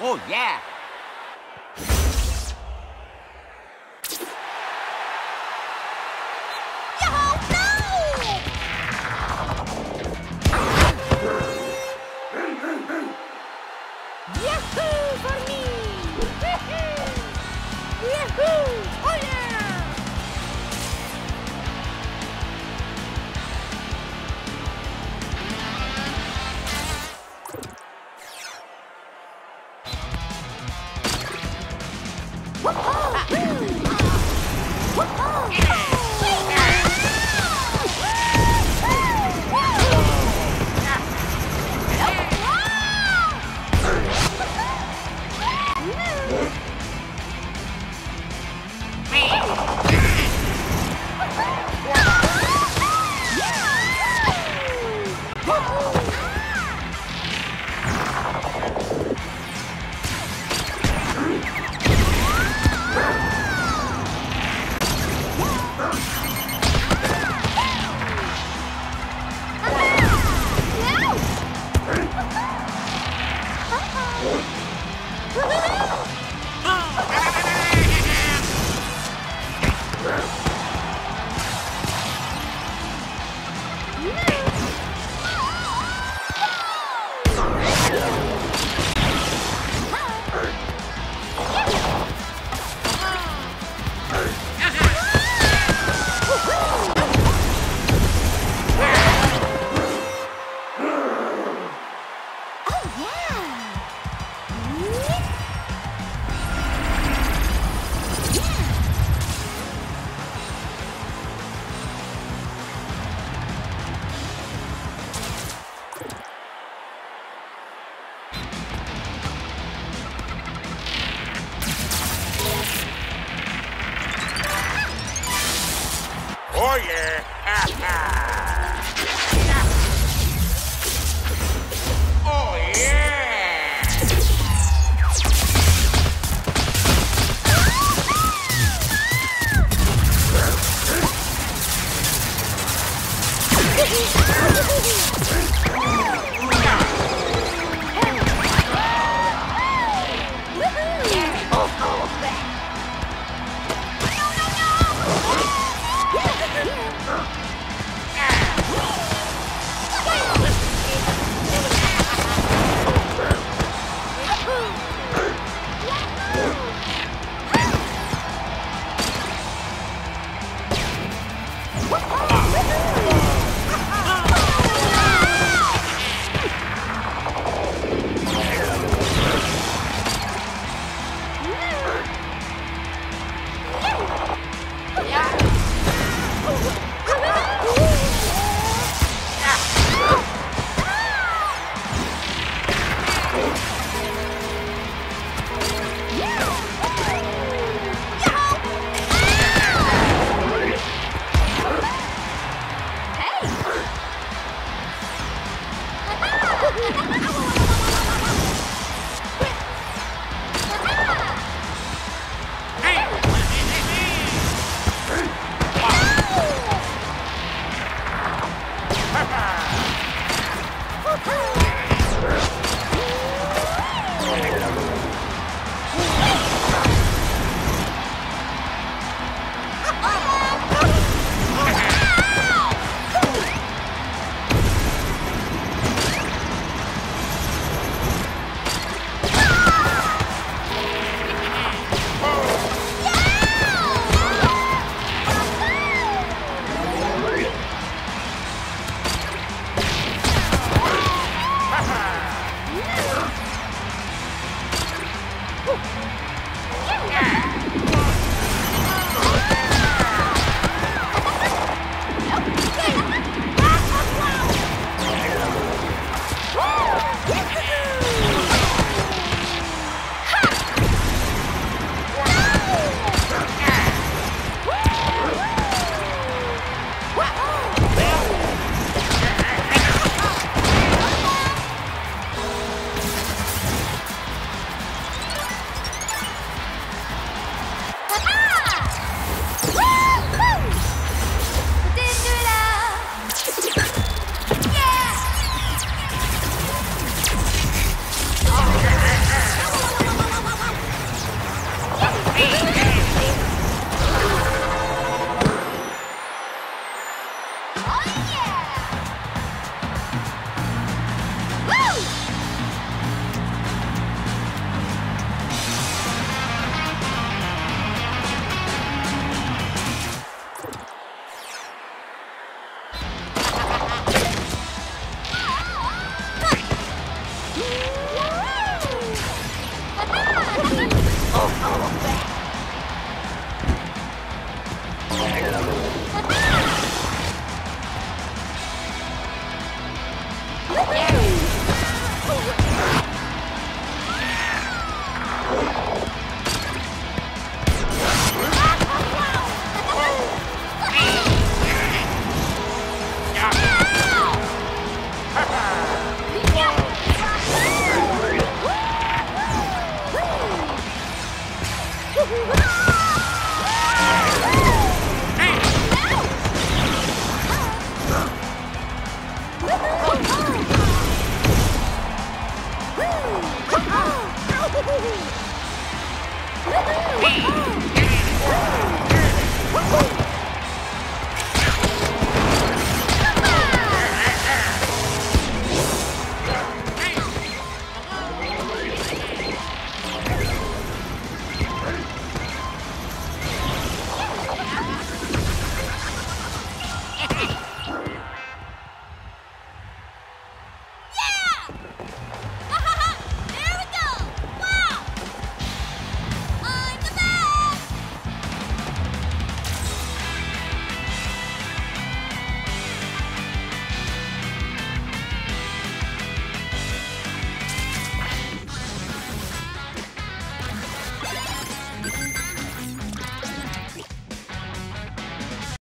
Oh, yeah. Oh, Hey!